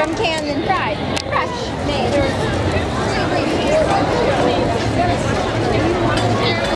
from Camden Pride.